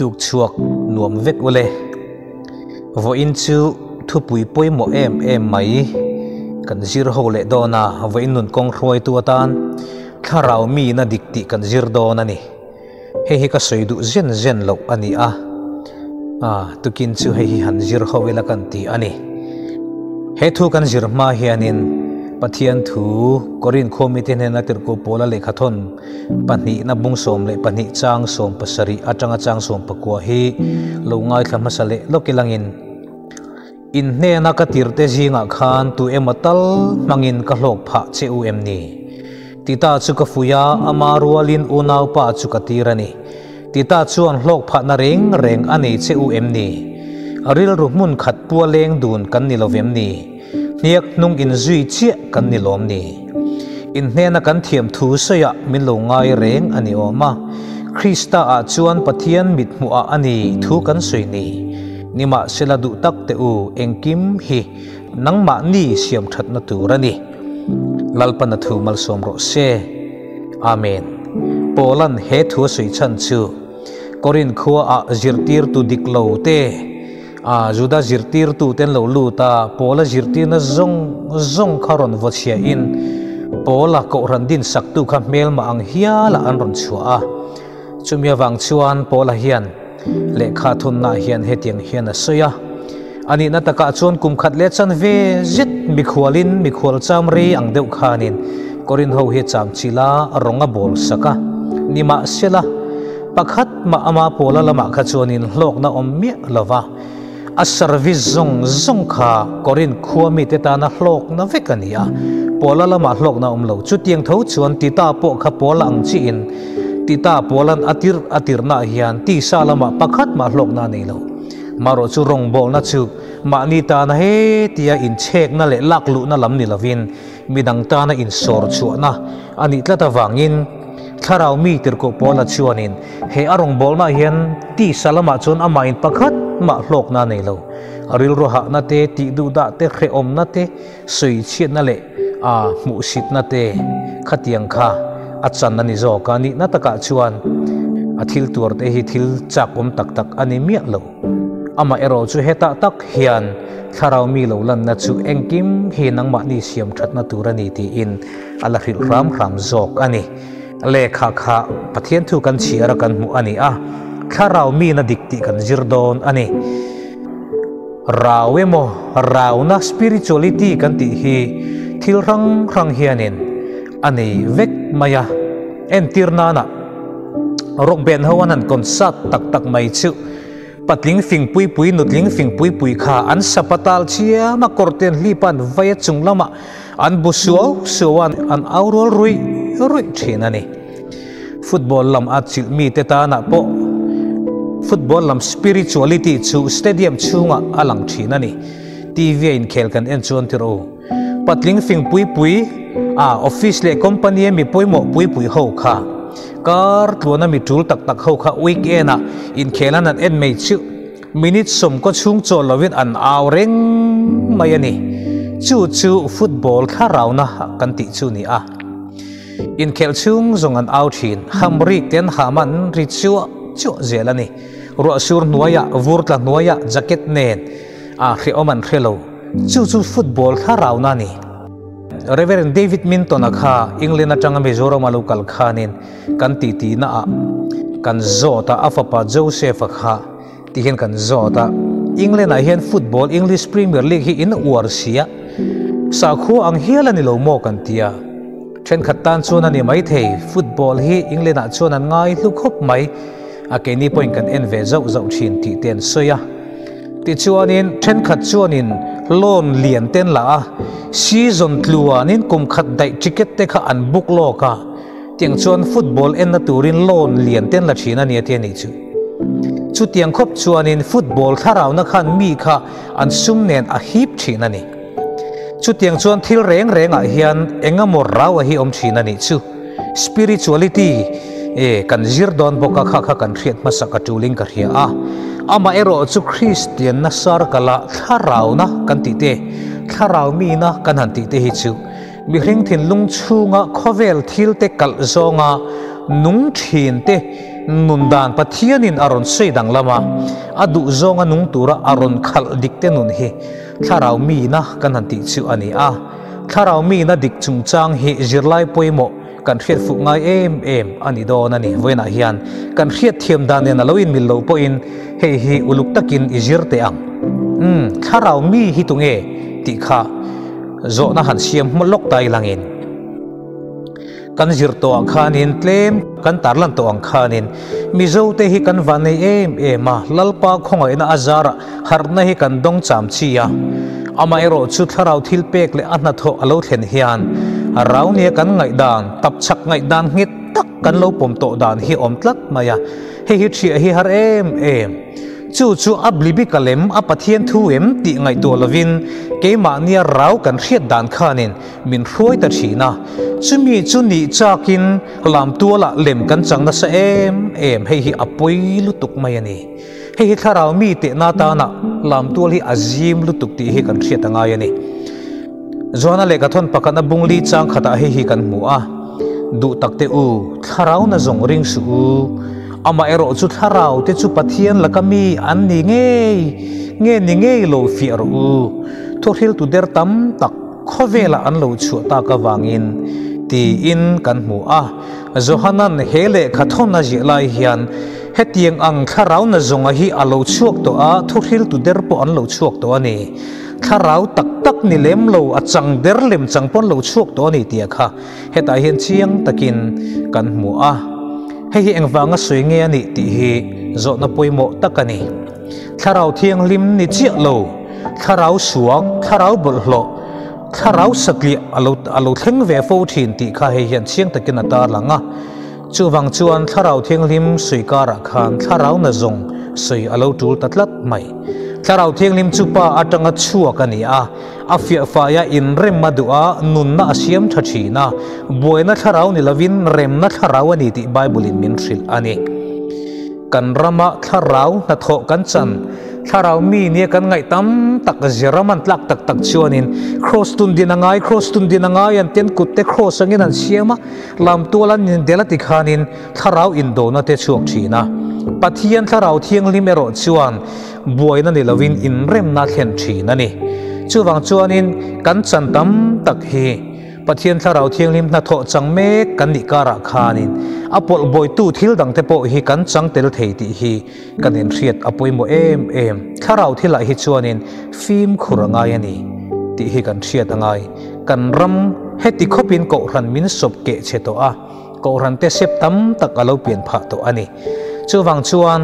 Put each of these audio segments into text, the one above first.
tuk chuak nuam vek ule vo in chu thu pui poi mo em em mai. Kan zir ho le do na, vo in nun kong roi tu tan. Tharau mi na dikti kan zir do na ni. He hi ka soi du zen zen lo ani a. A, tukin chu he hi han zir ho vela kan ti ani he thu kan zir ma hianin pathian thu korin khomi te na tir ko pola le khathon pani na bung som le pani chang som pasari atanga chang som pakwa hi lo ngai thlam masale lokilangin in ne na ka tir te jinga khan tu ematal mangin ka hlok pha che u em ni tita chu ka fuya ama rualin unaw pa chu ka tirani tita chuan hlok pha na reng reng ani che u em ni aril ru mun khat pualeng dun kan ni lovem ni niak nung in zui chia kan ni lom ni. In hne na kan thiam thu soya min lo ngai reng ani oma. Krista a chuan pathian mit mu a ani thu kan soi ni. Nima sela du tak te u engkim hi. Nangma ni siam that na tu rani lalpa thu mal som ro se. Amen. Polan he thu soi chan chu. Korin khua a zirtir tu diklo te à juda zirtir tu ten lo lu ta pola zirtir na zong zong kharon vochia in. Pola ko randin sak tu kha mel ma ang hia la an ron chua chumia wang chuan pola hian le kha thun na hian he tiang hian a soya ani na taka chuan kum khat le chan ve zit mi khwalin mi khwal cham ri ang deuh khanin korin ho he cham chila ronga bol saka nima sela pakhat ma ama pola lama kha chuanin hlok na om mi lova a service zong zong kha, korin khuami te ta na hlok na vekania pola lama hlok na umlo chu tiang tho chuan ti ta po kha pola ang chi in. Ti ta polan atir atir na hian. Ti sa lama pakhat ma hlok na nei lo. Maro chu rong bol na chu. Ma ni ta na he tia in chek na le lak lu na lam ni lovin midang ta na in sor chu na. Ani tlata wangin tharau mi tir ko pola chuanin he arong bol na hian. Ti salama มาโลกนั่นเองเราริลรหันาเตติดูดาเตเครอมนาเตสวยเชียนนั่นแหละอามุสิตนาเตขัดยังค่ะอาจารย์นันิจอกันนี่นัตกะชวนอาทิลตัวเตหิทิลจักอมตักตักอันนี้เมียเราอามาเอรอจูเฮตักตักเฮียนถ้ารามีเราลันนัจูเอ็งกิมเฮนังมานี่เสียมชัดนัตุรันิติอินอัลลอฮิลรามรามจอกอันนี้เลขาขาปะเทียนถูกันเชียร์กันมุอันนี้อะ khá tharau mi na dikti kan zirdon ani. Rawe mo raw na spirituality kan ti hi thil rang rang hianin. Ani vek maya en tirna na rok ben hawan an konsat tak tak mai chu. Patling fing pui pui, nutling fing pui pui kha. An sapatal chia ma korten lipan vaya chung lama. An busuaw suwan an aurol rui rui thina ni football lam at chil mi te ta na po football lam spirituality chu stadium chunga alang thina ni. Tv in khel kan en chuan tiro patling fing pui pui, a office le company mi poimo pui pui ho kha. Kar tuana mi tul tak tak ho kha weekend a. In khelan an en mei chu. Minute som ko chung cho lovin an aw reng mai ani chu chu football kha rauna kan ti chu ni a. In khel chung zong an out hin. Hamri ten haman ri chu chu zelani ro sur nuaya vurtla nuaya jacket nen a à, khre oman khelo chu chu football kha rauna ni Reverend David Minton akha England atanga Mizoram local khanin kan ti ti na a kan zota afapa Joseph akha tihin kan zota England a hian football, English Premier League hi in warsia sa khu ang hiala ni lo mo kan tia then khatan chuna ni mai thei football hi England a chuna ngai lu khop mai a ke ni point kan en ve zau zau thin ti ten soya ti chuanin then khat chuanin lon lian ten la a. Season tluanin kum khat dai ticket te kha an book lo ka tiang chuan football en na turin lon lian ten la thina ni te ni chu. Chu tiang khop chuanin football tharau na khan mi kha an sum nen a hip thina ni. Chu tiang chuan thil reng reng a hian anh mor raw a hi om thina ni chu. Spirituality e kan zir don boka kha kha kan khiat ma saka tuling ka hria. A, ama ero chu christian na sar kala tharau na kan ti te. Tharau mi na kan han ti te hi chu. Mi hring thin lung chunga khovel thil te kal zonga nung thin te. Nun dan pathianin aron sei dang lama. Adu zonga nung tura aron khal dikte nun hi tharau mi na kan han ti chu ani a. Tharau mi na dik chung chang hi zirlai poimo kan hriat phục ngai em em ani đi na ni voina hian kan hriat thiam dan ne na loin mil lo po in. He hi uluk takin izir te ang um tharau mi hi tunge ti kha zo na han siam molok tai langin kan zir to ang khanin tlem kan tarlan to ang khanin mizo te hi kan van nei em em ma à. lalpa khonga na azara à. har na hi kan dong cham chi ya ama ero chu tharau thil pek le anatho alo thlen hian rau nia kan ngai dan tap chak ngai dan ngit tak kan lo pom to dan hi om tlat maya he hi chi hi har em em chu chu ablibi kalem apathian thu em ti ngai to lovin ke ma nia rau kan khiat dan khanin min hroi ta thina chumi chu ni chakin lam tuala lem kan chang na sa em em hi hi apoi lu tuk mai ani hei hi tharau mi te na ta na lam tu à hi azim lu tuk ti hi kan khiat anga ani zona le kathon pakana bungli chang khata hei hi kan mu a. Du takte u tharau na zong ring su ama ero chu tharau te chu pathian lakami an ni nge nge ni nge lo fi ro u. Tho tu der tam tak khovela an lo chu ta ka wangin ti in kan mu a. Zohanan hele khathon na ji lai hian hetiang ang tharau na zonga hi alo chuak to a. Tho tu der po an lo chuak to ani tharau tak tak ni lem lo a à, chang der lem chang pon lo chuk to ni tia kha. Heta hian chiang takin kan mu a. Hei hi engwanga sui nge ani ti hi zo na poimo takani tharau thiang lim ni chiak lo tharau suak tharau bol hlo tharau sakli alo alo thleng ve fo thin ti kha hei à à hian chiang takin ata langa chuwang chuan tharau thiang lim sui ka ra khan tharau na zong sui alo tul tatlat mai tlarau thiang lim chupa atanga chua kani a afia faya in rem madua nun na asiam thathi na boina tlarau ni lovin rem na tlarau ani ti bible in min thil ani kan rama tlarau na tho kan chan tlarau mi ni kan ngai tam tak ziraman tlak tak tak chuanin cross tun din angai cross tun din angai an ten kut te cross angin an siama lam tualan nin delati khanin tlarau in do na te chuak ปะเทียนทาราเที่ยงลิมเมโรชวนบวยนั่นเดลวินอินเร่มนาเข็นชีนั่นนี่ชูวังชวนินกันสันตั้มตักเฮปะเทียนทาราเที่ยงลิมนาโถจังเมกันนิการะคานินอปอลบอยตู้ทิลดังเตโอฮีกันจังเตลเทติฮีกันเห็นเรียดอปุยโมเอมเอมถ้าราที่ละฮิชวนินฟิมขุรงายนี่ติฮีกันเรียดงไงกันรัมเฮติขบินการันมินสบเกเชโตอาก็รันเตเซปตั้มตักอเลาเปลี่ยนผาโตอันนี้ chu wang chuan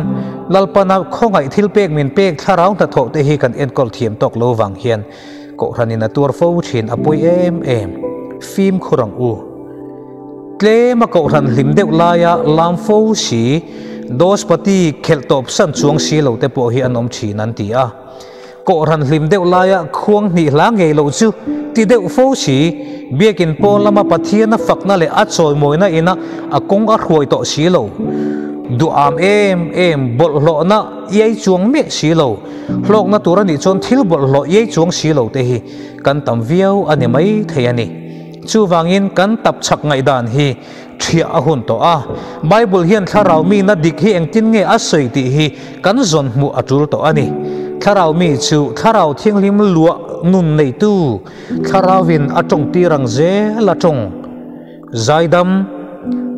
lalpana khongai thil pek min pek tharau ta tho te hi kan en kol thiam tok lo wang hian. Ko ranin a tur fo thin apui em em. Phim khurang u. Tle ma ko ran lim deuh laia lam fo si dos pati khel top san chuang si lo te po hi anom thi nan ti a. Ko ran lim deuh laia khuang ni hla ngei lo chu ti deuh fo si biakin pon lama pathiana fakna le a choi moina ina a kong a hruai to si lo. ดูอามเอมเอมบอลหลอนะยัยจวงเมฆสีเหลาหลอกนะตัวรันนี่ชนทิลบอลหลอยัยจวงสีเหลาเตหีกันตำเวียวอันนี้ไม่เทียนี่จู่วางอินกันตับฉักไงด่านฮีเทียหุ่นตัวอ่ะไบเบิลเฮียนข้าเรามีนัดดิกฮีเองจินเงอัศยติฮีกันจนมูอัจุลตัวอันนี้ข้าเรามีจู่ข้าเราเที่ยงลิมลัวนุนในตู้ข้าเราวินอัจงตีรังเจละจงใจดำ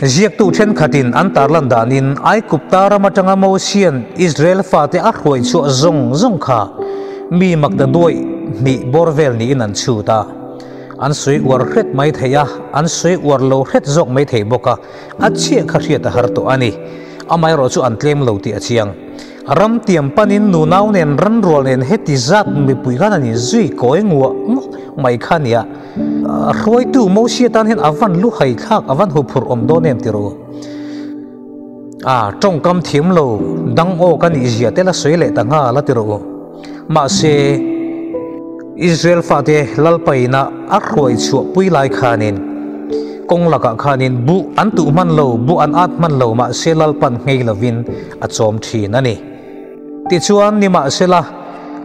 ziak tu then khatin an tarlan danin ai kuptara matanga mo sian israel fa te a hroi chu zong zong kha mi đuôi doi ni borvel ni in an chu ta an sui war hret mai theya an sui war lo hret zok mai thei boka a chia kha hriat har to ani amai ro chu an tlem lo ti achiang ram tiam panin nu nau nen ran rol nen heti zat mi pui gan ani zui koi ngua mai khania à, roi tu mo sia tan hen avan à, lu hai khak avan à, hu phur om do nem tiro à trong kam thim lo dang o kan i zia te la soi le ta nga la tiro ma se Israel fa te lalpai na a roi chu pui lai khanin kong laka khanin bu an tu man lo bu an at man lo ma se lalpan ngei lovin a chom thi na ti chuan ni ma se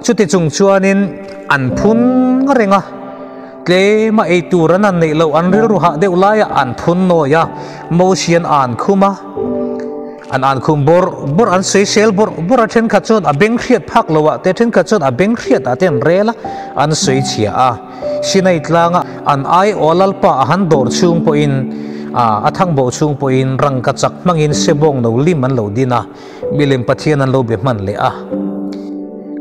chu ti chung chuanin an phun renga. Tle ma ei turan an nei lo an ril ru ha deuh lai an phun no ya mo sian an khuma an an khum bor bor an sei sel, bor bor a then kha chon a beng khriat phak lowa te then kha chon a beng khriat a ten rela an sei chia a. Sinai tlanga an ai olal pa han dor chung po in. A athang bo chung po in rang ka chak mangin sebong no lim an lo dina bilim pathian an lo be man le a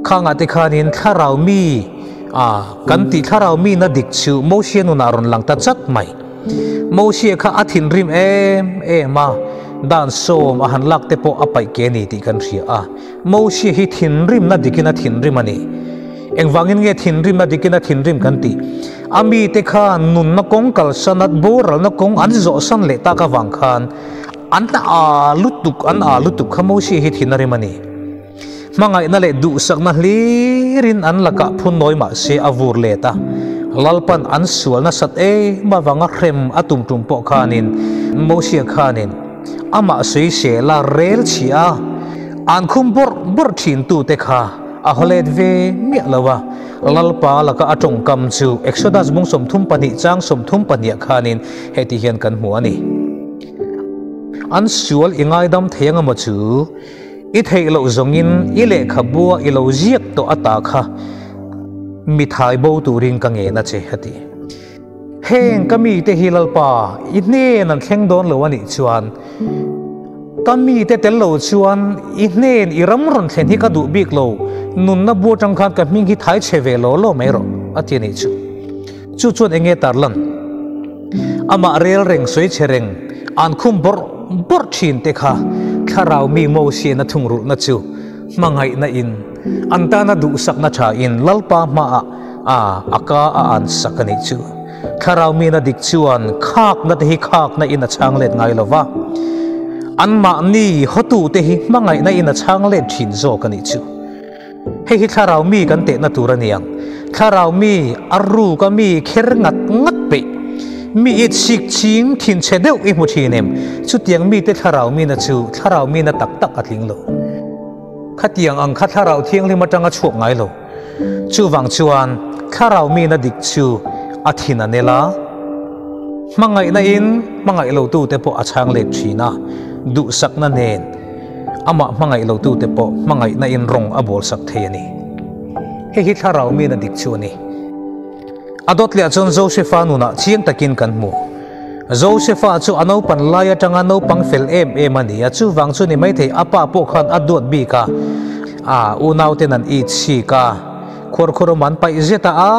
khanga te khanin tharau mi a kan ti tharau mi na dik chu mo sian na ron lang ta chat mai mo sia kha athin rim em em ma dan som a han lak te po apai ke ni ti kan ria a mo si hi thin rim na dikina thin rim ani eng wangin nge thin rim na dikina thin rim kan ti. Ami te kha nun na kong kal sanat boral na kong an zo san le ta ka wang khan. An ta a lutuk an a lutuk khamo si hi thin rim ani mangai na le du sak na hlirin an laka phun noi ma se avur le ta. Lalpan an sual na sat e ma wanga rem atum tum po khanin mo si khanin ama sui se la rel chia an khum bor bor thin tu te kha a holet ve mi lawa lalpa laka atong kam chu. Exodus bung som thum pani, chang som thum pani khanin heti hian kan mu ani. An sual ingai dam thenga ma chu. I thei lo zongin i le khabua i lo ziak to ata kha mi thai bo tu ring ka nge na che hati heng kami te hilalpa i ne nan thleng don lo ani chuan. ก็มีแต่เตลโลชวนอีเนนอีรำรุนเซนที่กระดูบิกโลนุนนับบัวจังคันกับมิ่งที่ทายเชเวโลโลไม่รออาทิตย์นี้ชูจูชวนเองเงตาลันอามาเรียลเริงสวยเชเริงอันคุมบอร์บอร์ชินเตค่ะข้าราวมีโมเสียนทุ่งรุนัจูมังไงนอินอันตานาดูสักนัชาอินลลปามาอาอากาอันสักนิจูข้าราวมีนาดิกชวนคากนัที่คากนัยนัชางเล่นไงละวะ kami te tel lo chuan i hnen i ram ron thlen hi ka du bik lo nun na bu tang khan ka ming hi thai che ve lo lo mai ro ati ni chu chu chuan enge tarlan ama rel reng soi chereng an khum bor bor thin te kha tharau mi mo si na thung ru na chu mangai na in anta na du sak na tha in lalpa ma a a aka a an sakani chu tharau mi na dik chuan khak na te hi khak na in a chang let ngai lova an ma ni hotu te hi mangai na in a chang let thin zo kani chu. Hei hi tharau mi kan te na turaniang tharau mi aru ka mi, kher ngat ngat pe. Mi it sik ching thin che deuh i mu thinem chu tiang mi te tharau mi na chu tharau mi na tak tak atling lo. Khatiang ang kha tharau thiang li matanga chuak ngai lo. Chu wang chuan tharau mi na dik chu athina nela mangai na in, mangai lo tu te po achang lek thina du sak na nen. Ama mangai lo tu te po mangai na in rong abol sak the ni. He hi tharau mi na dik chu ni. Adot le chon josepha nu na chiang takin kan mu. Josepha chu anau pan lai tanga no pang fel em em ani. A chu wang chu ni mai thei apa po khan adot bi ka. A, u nau te nan i chi ka. Khor khor man pai zeta a,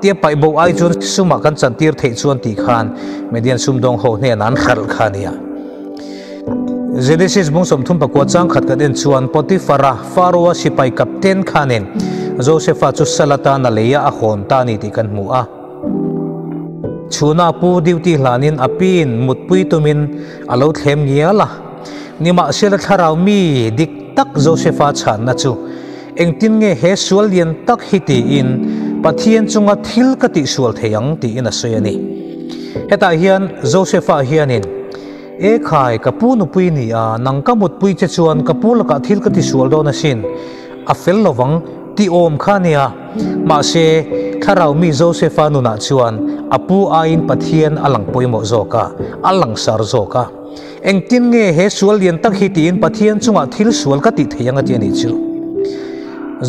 tia pai bo ai chun suma kan chan tir thei chuan ti khan. Median sum dong ho ne nan khal khania Genesis bung som thum pakwa chang khat kat den chuan Potifara Pharaoh sipai captain khanin Josepha chu salata na leya a khon ta ni ti kan mu a. Chuna pu duty hlanin apin mutpui tumin alo thlem ngia la nima sel tharau mi, dik tak Josepha chan na chu. Engtin nge he sual yen tak hiti in, pathian chunga thil kati sual theyang ti in a soyani heta hian Josepha hianin e khai kapu nu pui ni a ah, nang ka mut pui che chuan kapu la ka thil ka ti sual do na sin. A fel lovang ti om kha ni a. Ma se kharau mi josepha nu na chuan apu a in pathian alang poimo zo ka alang sar zo ka. Eng tin nge he sual lian tak hi ti in pathian chunga thil sual ka ti theyanga ti ni chu.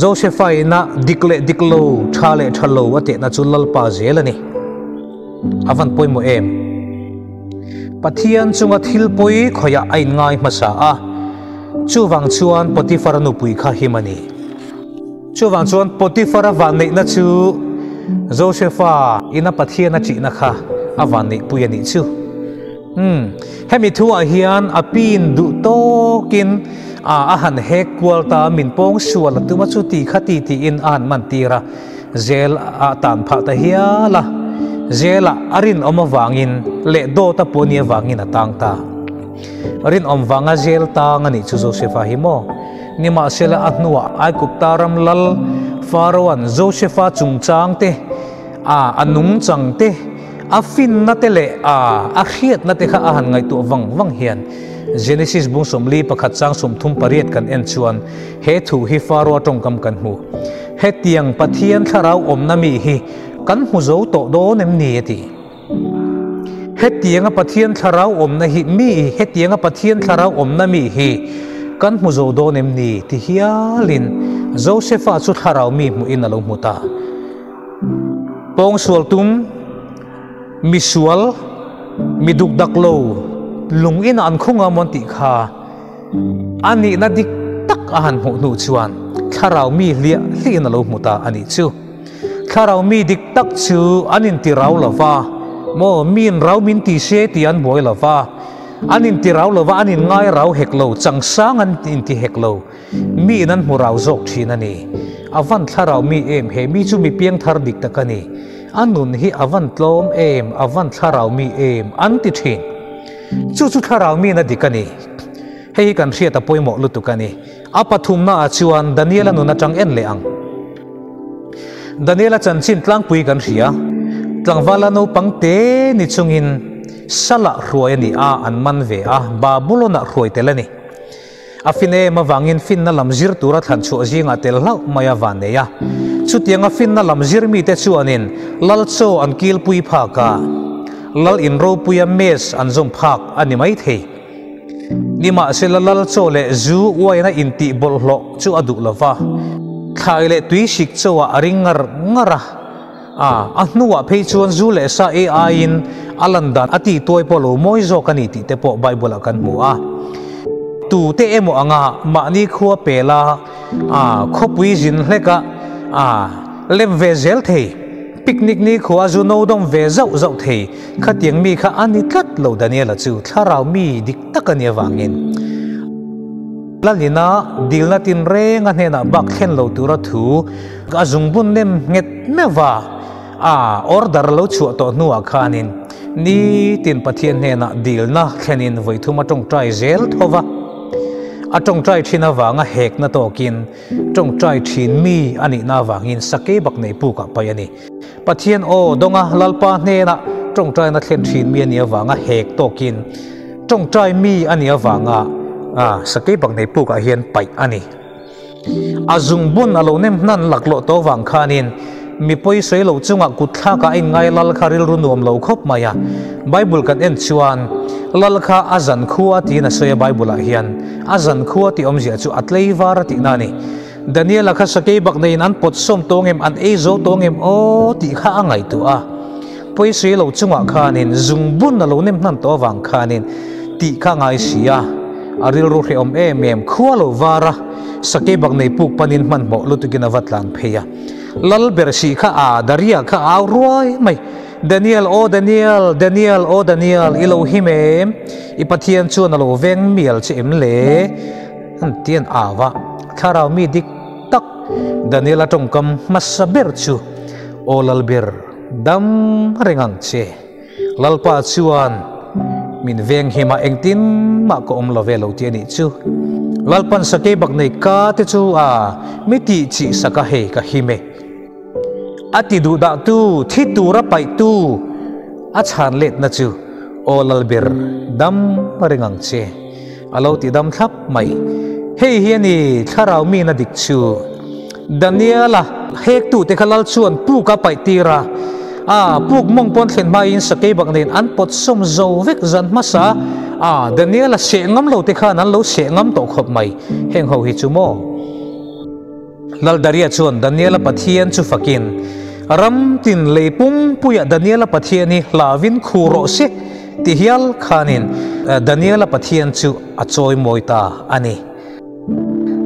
Josepha ina dikle diklo thale thalo ate na chulal pa zelani avan poimo em pathian chunga thil poi khoya ain ngai masa a. Chuwang chuan potifar nu pui kha himani chuwang chuan potifar wa nei na chu. Josepha, ina pathian a chi na kha. Awan nei pui ani chu. Hm hemi thu a hian apin du tokin. A ahan he kwal ta min pong sual tu ma chu ti khati ti in an man tira zel a tan pha ta hiala zela, arin oma wangin le do ta ponia wangin atang ta. Arin om wanga zel ta ngani chu josepha himo. Nima sela atnuwa ai kuptaram lal farwan josepha chung chang te, a anung chang te. A fin na te le, a a khiat na te kha a han ngai tu wang wang hian. Genesis bung som li pakhat sang som thum pariat kan en chuan. He thu hi faro tong kam kan mu he tiang pathian tharau om na mi hi kan mu zo to do nem ni ti he tianga pathian tharau om na hi mi he tianga pathian tharau om na mi hi kan mu zo do nem ni ti hialin josepha chu tharau mi mu in alo muta pong sual tum mi sual mi duk dak lo lung in an khunga mon ti kha. Ani na dik tak a han mu nu chuan. Tharau mi lia li na lo mu ani chu. ข้าเรามีดิกตักชื่ออันนิที่เราละฟ้าโมมีนเรามินตีเชตีอันบวยละฟ้าอันนิที่เราละว่าอันนินง่ายเราเฮกโลจังสางอันนินติเฮกโลมีนั้นมูเราโจกชีนันนี่อวันข้าเรามีเอ็มเฮมีจุมีเพียงทาร์ดิกตะกันนี่อันนุนฮีอวันโลมเอ็มอวันข้าเรามีเอ็มอันติชินจู่จู่ข้าเรามีนันดิกันนี่เฮียกันเสียตะปอยหมกลุตุกันนี่อปัทุมนาอาชิวันดานิเอลนุนจังเอ็นเลียง daniela chan chin tlang pui kan ria tlangwala no pangte ni chungin sala ruai ni a an man ve a. Babulona ruai telani afine mawangin fin na lamzir tura than chu ajinga tel lau maya van ne ya. Chu fin na lamzir mi te chu anin. Lalcho an kil pui pha ka. Lal in ro pui a mes an zong phak ani mai thei. Nima se lal cho le zu waina inti bol hlo chu adu lova khai lệ tui sik cho wa aringar ngara a a nuwa phei chuan zu le sa ai in alandan. Ati toy polo moi zo kani ti te po bible kan mu a tu te emo anga ma ni khuwa pela a à, khopui jin hleka a à, lem ve zel thei picnic ni khuwa zu no dong ve zau zau thei kha tiang mi kha ani tlat lo daniela chu tharau mi dik takani wangin lalina dilna tin re nga hena bak khen lo tura thu. Ga zung bun nem nget mewa a, order lo chu to nuwa khanin. Ni tin pathian hena dilna khenin voi thuma tong trai zel thova a tong trai thina wanga hek na to kin. Trong trai thin mi ani na wangin sake bak nei pu ka payani pathian o donga lalpa hne na tong trai na thlen thin mi ani wanga hek to kin. Trong trai mi ani wanga à a sake này nei pu hiền bảy à, à, anh à azung bun alo nem nan laklo to wang khanin mi poi soi lo chunga kutha ka in ngai lal kharil ru nuam lo khop maya bible kan en chuan. Lal kha azan khuwa ti na soya bible à a hian azan khuwa ti om zia chu atlei var ti na ni. Daniel kha sakei bak nei an pot som tongem an e zo tongem o ti kha angai tu a. Poi soi lo chunga khanin zung bun na lo nem nan to wang khanin ti kha ngai sia aril ru he om em em khuwa lo wara sakei bak nei puk panin man mo lu tu gina vatlan pheya lal bersi kha a daria kha a ruai mai Daniel o Daniel Daniel o Daniel ilo hime ipathian chu na lo veng mial che em le an tian awa tharau mi dik tak Daniel atong kam masaber chu o lal ber dam rengang che lalpa chuan min veng hima engtin ma ko om lo velo ti ni chu. Lalpan sake bak nei ka te chu, a, mi ti chi saka he ka hime ati du da tu, thi tu ra pai tu, a chan let na chu. Olal bir dam ringang che. Alo ti dam thap mai. Hei hiani tharau mi na dik chu. Daniela, hek tu te khalal chuan pu ka pai tira à, buộc mong pon khen mai in sake bak nen an pot som zo vek zan masa à daniel là sẽ ngắm lâu thì khan an lâu sẽ ngắm tổ khop mai heng ho hi chu mo lal daria chuan daniela pathian chu fakin ram tin leipung puya daniela pathiani lavin khuro se ti hial khanin à, daniela pathian chu achoi moita ani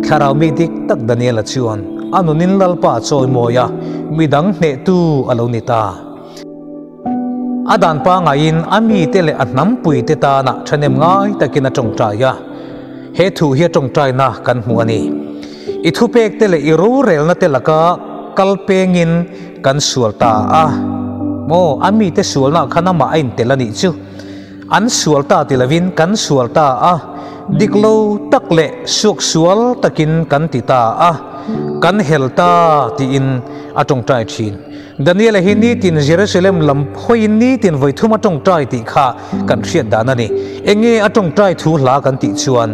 kharau mi dik tak daniela chuan. Anunin lalpa choi moya midang ne tu alonita อาดันปางอินอามีเตเลอันน้ำปุยเตตานะชนเอ็มง่ายตะกินจงใจยะเฮทูเฮจงใจนะกันหัวนี้อิทุเปกเตเลอิรูเรลนัตเตลกะกัลเปงินกันสวลตาอะโมอามีเตสวลนะขนามาอินเตลนิจูอันสวลตาติลวินกันสวลตาอะดิกโลตักเลสุกสวลตะกินกันติตาอะกันเฮลตาติอินอาจงใจชิน Daniel hi ni tin Jerusalem lam hoi ni tin voi thuma tong trai ti kha kan hriat dan ani enge atong trai thu hla kan ti chuan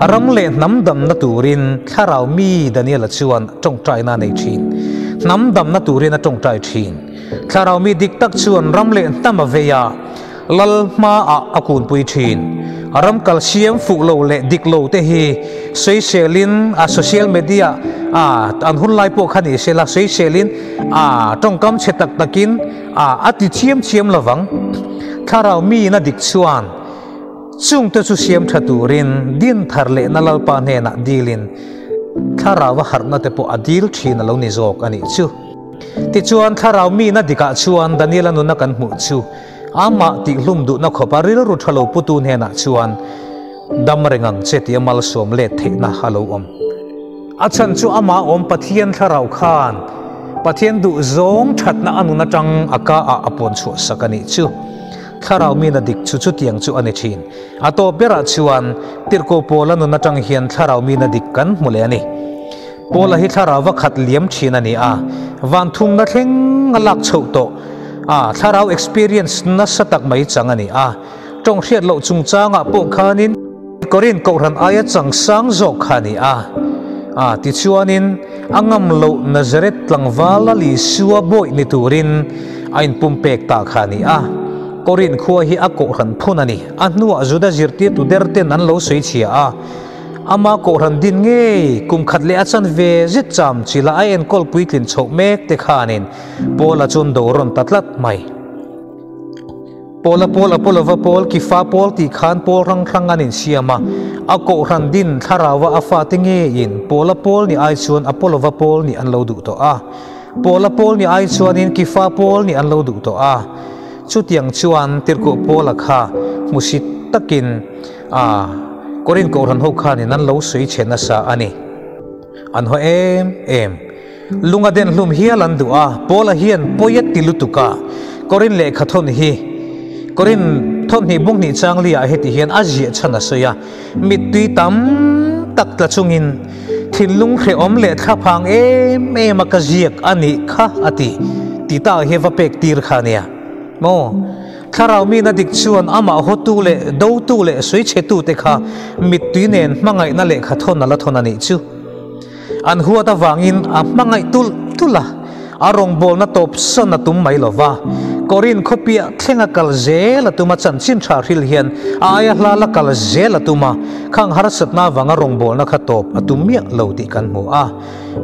aram le nam dam na turin tharau mi Daniel chuan tong trai na nei thin nam dam na turin atong trai thin tharau mi dik tak chuan ram le tam aveya lal ma a akun pui thin. Ram calcium fu lo le dik lo te hi. Sei selin a social media, a an hun lai po khani se la sei selin a tong kam che tak takin, a ati chiam chiam lawang tharau mi na dik chuan. Chung te chu siam thaturin din thar le na lal pa ne na dilin tharawa harna te po adil thin lo ni jok ani chu. Ti chuan tharau mi na dika chuan daniela nu na kan mu chu. Ama ti hlum du na khoparil ru thalo putun he na chuan dam rengang che ti amal som le the na halo om achan chu ama om pathian tharau khan pathian du zong that na anu na tang aka a apon chu sakani chu tharau mi na dik chu chu tiang chu ani thin ato bera chuan tirko pola nu na tang hian tharau mi na dik kan mule ani pola hi tharau wa khat liam thin ani a van thum na thleng alak chho to à tharau experience na satak mai chang ani. À, a tong hriat lo chung changa à, po khanin korin ko ran aya chang sang zo khani a à, a ti chuanin angam lo nazaret tlangwala li suwa boy ni turin, ain pumpek ta khani a korin khua hi ác ko ran phun ani. A nuwa zuda zirti tu derte nan lo suy chia. À? Ama ko ran din nge kum khat le achan ve zit cham chila ai en kol pui klin chho mek te khanin pola chun do ron tatlat mai. Pola pola pola va pol ki fa pol ti khan pol rang rang anin siama. A ko ran din tharawa a fa te nge in. Pola pol ni ai chun a apolo va pol ni an lo du to a. Pola pol ni ai chuan in ki fa pol ni an lo du to a. Chu tiang chuan, tirko pola kha. Musit takin, a korin ko ran ho khan nan lo sui chena sa ani an ho em em, lunga den hlum hialan du a pola hian poyet tilutuka korin le khathon hi. Korin thon ni bung ni chang lia he ti hian aji chana soya mi tui tam tak la chungin thinlung khre om le kha phang em em ka jiak ani kha ati ti. Hewa pek tir khania โมข้าเรามีนาดิกชวนอามาหตูเล่ดูตูเล่สวยเชตูเตค่ะมิตุเนนมังไงนั่นเล่ขัดทนนั่นละทนนั่นจูอันหัวตาวางอินอะมังไงตุลตุละอารมณ์บอลนัตบสนนัตุ้มไม่หรอวะ korin khopia thenga kal zel atuma chan chin tha ril hian. Aya hla la kal zel atuma khang har satna wanga rong bol na kha top. Atumia mi lo ti kan mu a.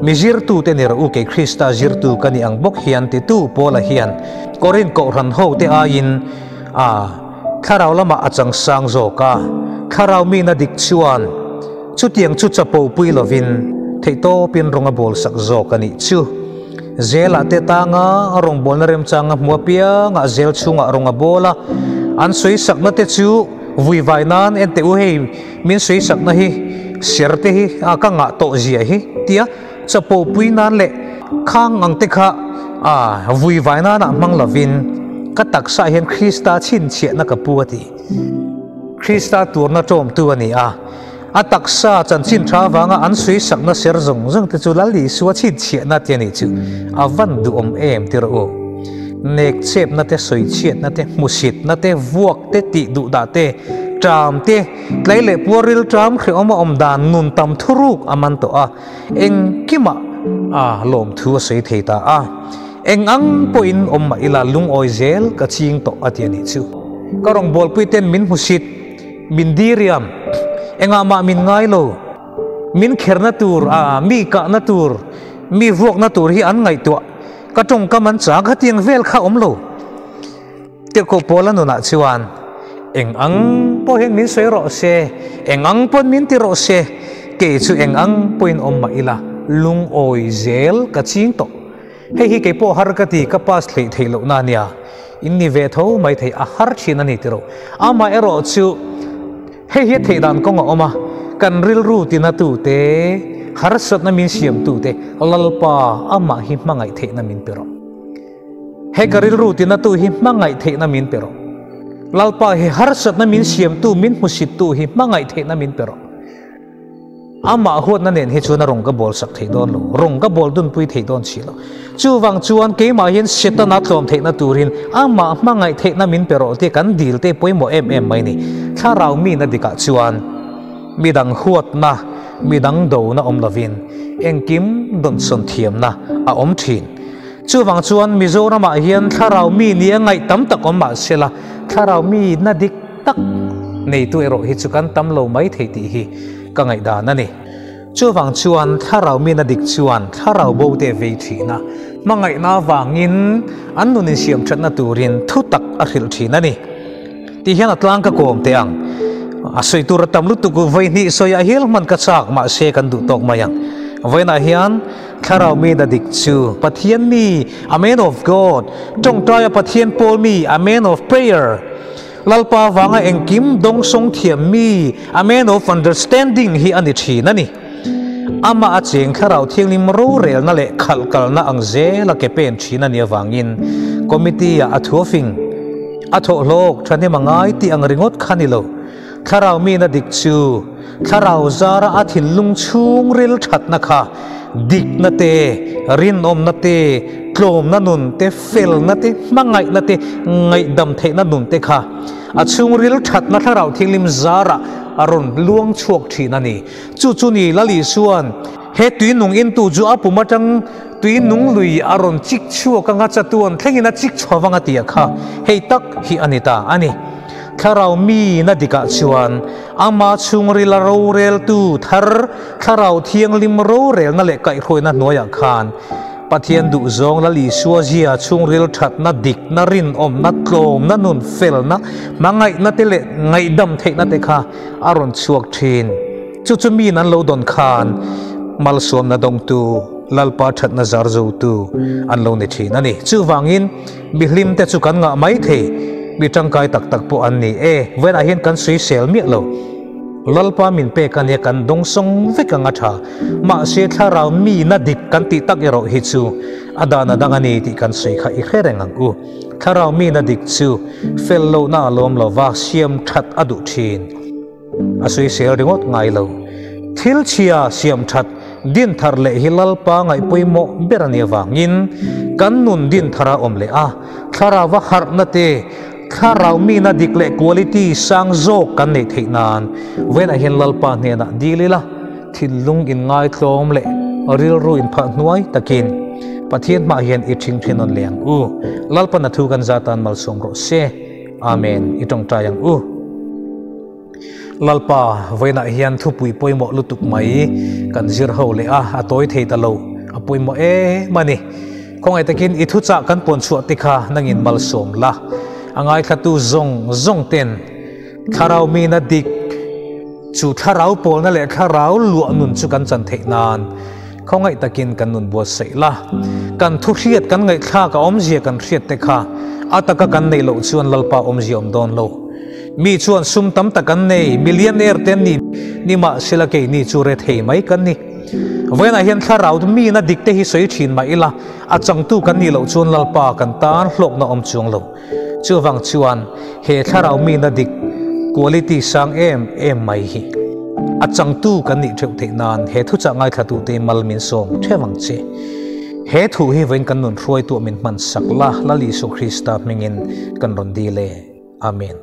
Mizir tu te ner u ke krista zir tu kani ang bok hian ti tu pola hian. Korin ko ran ho te a in a kharau lama achang sang zo ka. Kharau mi na dik chuan. Chu tiang chu chapo pui lovin theito pin ronga bol sak zo kani chu zela te tanga rong bol na rem changa muapia nga zel chunga ronga bola. An soi sakna te chu, vui vai nan en te u hei. Min soi sakna hi, ser te hi aka nga to zia hi. Tia, chapo pui nan le, khang ang te kha. A, vui vai nan mang lovin ka taksa hen hian krista chin che na ka puati krista tur na tom tu ani a a taksa chan chin tha wanga an sui sakna ser zong zong te chu lali suwa chi che na te ni chu a van du om em tir o nek chep na te soi chiat na te musit na te vuak te ti du da te tram te tlai le poril tram khre oma om dan nun tam thuruk aman to a eng kima a lom thu sei theita a eng ang poin om ma ila lung oi zel ka ching to atiani chu karong bol pui ten min musit min diriam enga ma min ngai lo. Min kher na tur, a, mi ka na tur, mi vuak na tur hi an ngai to ka tong ka man cha kha tiang vel kha om lo. Te ko pola no na chuan eng ang po hen min soi ro se, eng ang pon min ti ro se. Ke chu eng ang poin om ma ila. Lung oi zel ka ching to. Hei hi ke po har ka ti ka pas thei thei lo na nia. In ni ve tho mai thei a har chin ani ti ro. Ama ero chu hei hi thei dan kong oma kan ril ru ti na tu te har sat na min siam tu te lalpa ama hi mangai thei na min pero he karil ru ti na tu hi mangai thei na min pero lalpa hi har sat na min siam tu min musit tu hi mangai the na min pero ama hot na nen hi chu na rong ka bol sak thei don lo. Rong ka bol dun pui thei don chi lo. Chu wang chuan ke ma hian seta na thlom thei na turin ama ma ngai thei na min pero te kan dil te poi mo em em mai ni. Kha rau mi na dika chuan. Mi dang huat na, mi dang do na om lovin eng kim don son thiam na, a om thin. Chu wang chuan mizoram a hian kha rau mi ni ngai tam tak om ma sela. Kha rau mi na dik tak. Nei tu ero hi chu kan tam lo mai thei ti hi ka ngai da na ni chu wang chuan kha rau mi na dik chuan kha rau bo te ve thi na ma ngai na wangin an nu ni siam that na turin thu tak a khil thi na ni ti hian atlang ka kom te ang a soi tur tam lu tu ku vai ni so ya hil man ka chak ma se kan du tok mayang vai na hian kharau mi na dik chu pathian mi a man of god tong trai pathian pol mi a man of prayer lalpa wanga engkim dong song thiam mi. A man of understanding hi ani thi nani ama a cheng kharau thianglim ro rel na le khal kal na ang ze la ke pen thi na ni awangin committee a athofing atho lok thani mangai ti ang ringot khanilo kharau mi na dik chu. Kharau zara a thil lung chung ril that na kha. Dik na te, rin om na te tlom na nun te fel na te mangai na te ngai dam the na nun te kha a chung ril that na tharau thinglim zara aron luang chuak thi na ni chu chu ni lali suan he tui nung in tu chu apuma tang tui nung lui aron chik chu ka nga chatuan thlengina chik chhawanga tia kha hei tak hi anita ani kharau mi na dika chuan ama chungri la ro rel tu thar kharau thiang lim ro rel na le kai khoi na noya khan pathian du zong la li suwa zia chungril that na dik na rin om na tlom na nun fel na. Mangai na tele ngai dam thei na te kha. Aron chuak thin. Chu chu mi nan lo don khan. Mal som na dong tu. Lalpa that na zar zo tu. An lo ne thi na ni. Chu wangin mi hlim te chu kan nga mai thei mi tangkai tak tak po an ni. E wen a hian kan sui sel mi lo lalpa min pe kan ye kan dong song ve kan atha ma se thla mi na dik kan ti tak ero hi chu. Adana dang ani ti kan sui kha i khereng ang u. Tharaw mi na dik chu. Fel lo na lom lo wa siam that adu thin. A sui sel ringot ngai lo. Thil chia siam that din thar le hi pa ngai poimo berania wangin kan nun din thara om le a. Thara wa har na te. ข้าเรามีนาดิกเลคุณลิตี้สังโจกันเนที่นั้นเว้นเห็นลลปาเนี่ยนะดีเลยละทิ้งลุงอินง่ายทอมเลอริลรูอินพันน้อยตะกินปะเทียนมาเห็นอีชิงชินนเลียงอู้ลลปานทุกันจาตันมัลสมรสเซอาเมนอีตรงใจยังอู้ลลปาเว้นเห็นทุปุยปุยหมอลุตุกไหมกันจิรเฮาเลยอะอตัวเทตะโลอปุยหมอเอ๊มันนี่คงไอ้ตะกินอิทุจักกันปนสวดติคานังอินมัลสมละ angai khatu zong zong ten kharau mi na dik chu tharau pol na le kharau lu nun chu kan chan thei nan khongai takin kan nun bo sei la kan thu hriat kan ngai kha ka om zia kan hriat te kha ataka kan nei lo chuan lalpa om zi om don lo mi chuan sum tam takan nei millionaire ten ni ni ma sila ke ni chu re thei mai kan ni wen a hian thla rau mi na dik te hi soi thin mai ila a chang tu kan ni lo chuan lalpa kan tan hlok na om chuang lo chu wang chuan he tharau mi na dik quality sang em em mai hi a chang tu kan ni theu the nan he thu cha ngai thatu te mal min som thewang che he thu hi wen kan nun roi tu min man sakla lali su krista mingin kan ron di le amen